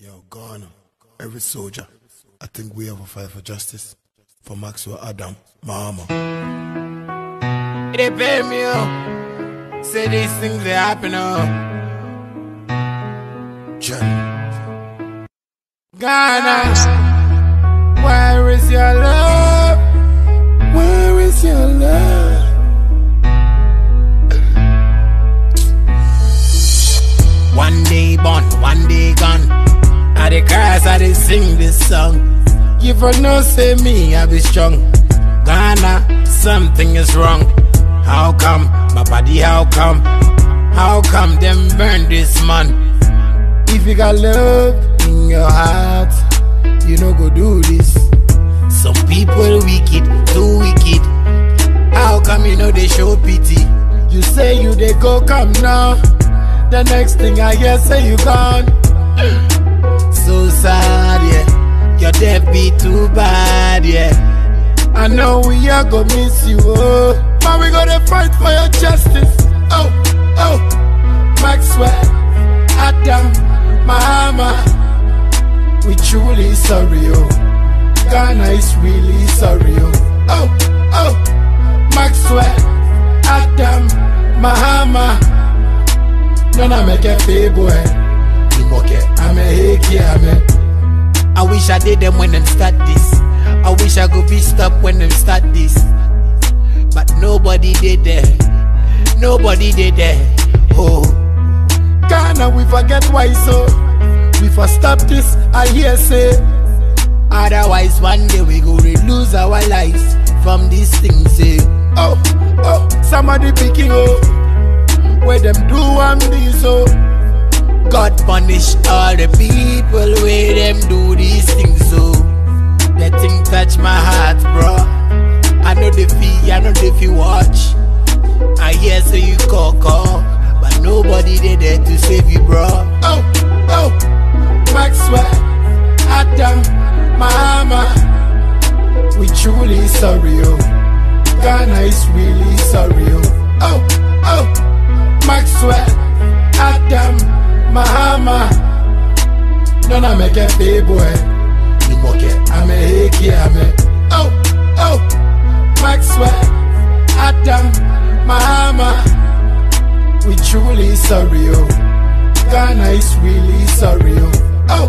Yo, Ghana, every soldier, I think we have a fight for justice. For Maxwell Adam, Mahama. They pay me up. Say these things they happen up. Johnny, Ghana, where is your love? Where is your love? One day born, one day gone. Cry as I dey sing this song. You for no say me, I be strong. Ghana, something is wrong. How come, my body, how come? How come them burn this man? If you got love in your heart, you no go do this. Some people wicked, too wicked. How come you know they show pity? You say you they go come now. The next thing I hear say you gone. Death be too bad, yeah. I know we are gonna miss you, oh. But we gonna fight for your justice. Oh, oh. Maxwell, Adam, Mahama. We truly sorry, oh. Ghana is really sorry, oh. Oh, oh. Maxwell, Adam, Mahama. Nona make a boy. Imoke, I'm a heki, I'm a. I wish I did them when them start this. I wish I could be stopped when them start this. But nobody did there. Nobody did there. Oh. Ghana, we forget why so. We for stop this, I hear say. Otherwise, one day we go lose our lives from these things. Say, oh, oh, somebody picking oh, where them do one this oh. Punish all the people where them do these things so. That thing touch my heart, bro. I know the fee, I know the fee watch. I hear say you call call, but nobody they there to save you, bro. Oh, oh, Maxwell, Adam, Mama, we truly sorry, oh. Ghana is really sorry. Oh, oh, Nona make a pay boy. Imoke, I'm a heki, I'm a. Oh, oh, Maxwell, Adam, Mahama, we truly sorry, oh. Ghana is really sorry, oh. Oh,